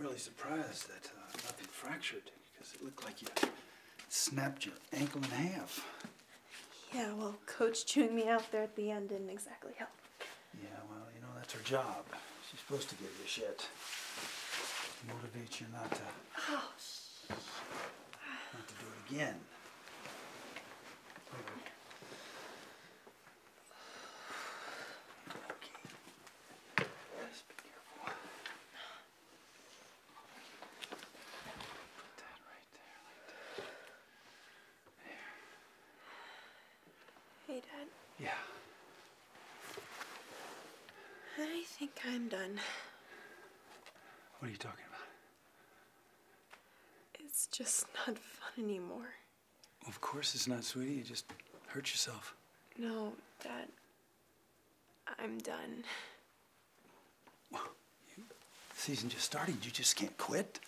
really surprised that uh, nothing fractured because it looked like you snapped your ankle in half. Yeah, well, Coach chewing me out there at the end didn't exactly help. Yeah, well, you know, that's her job. She's supposed to give you shit. Motivate you not to, Oh, not to do it again. Okay. Just be careful. Put that right there, like that. Hey, Dad. Yeah. I think I'm done. What are you talking about? It's just not fun anymore. Of course it's not, sweetie. You just hurt yourself. No, Dad. I'm done. season just started. You just can't quit.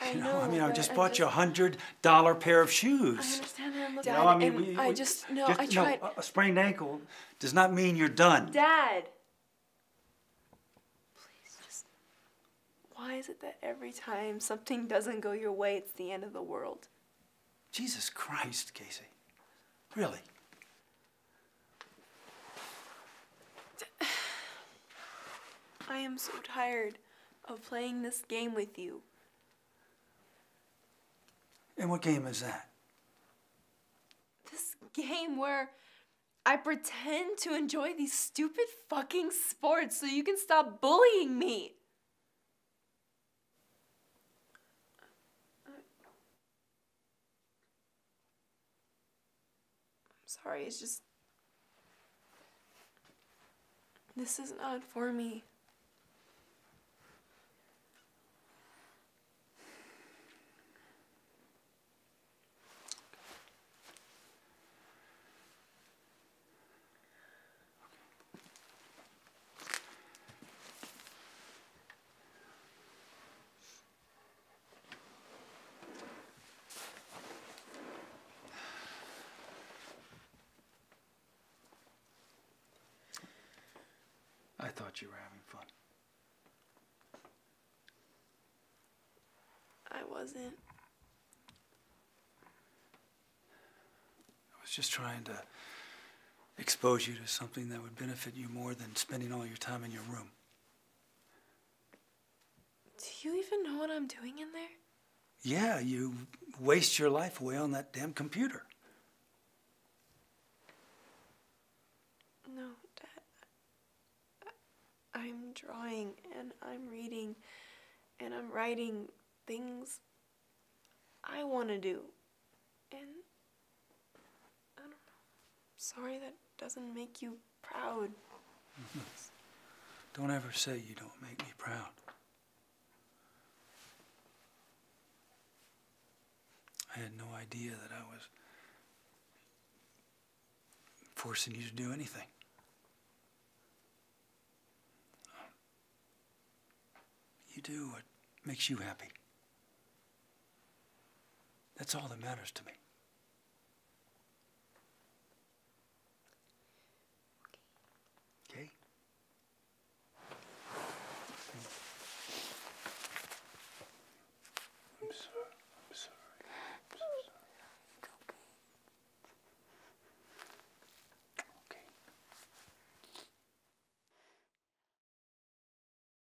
I you know. I mean, I just I'm bought you a hundred dollar pair of I shoes. Dad, know, I mean, we- I we- just no. just- I tried. a- a sprained ankle does not mean you're done. Dad. Please just. Why is it that every time something doesn't go your way, it's the end of the world? Jesus Christ, Casey. Really? I am so tired of playing this game with you. And what game is that? This game where I pretend to enjoy these stupid fucking sports so you can stop bullying me. I'm sorry, it's just. This is not for me. I thought you were having fun. I wasn't. I was just trying to expose you to something that would benefit you more than spending all your time in your room. Do you even know what I'm doing in there? Yeah, you waste your life away on that damn computer. No, Dad. I- I'm drawing and I'm reading and I'm writing things I want to do. And I don't know. Sorry that doesn't make you proud. Don't ever say you don't make me proud. I had no idea that I was forcing you to do anything. Do what makes you happy. That's all that matters to me.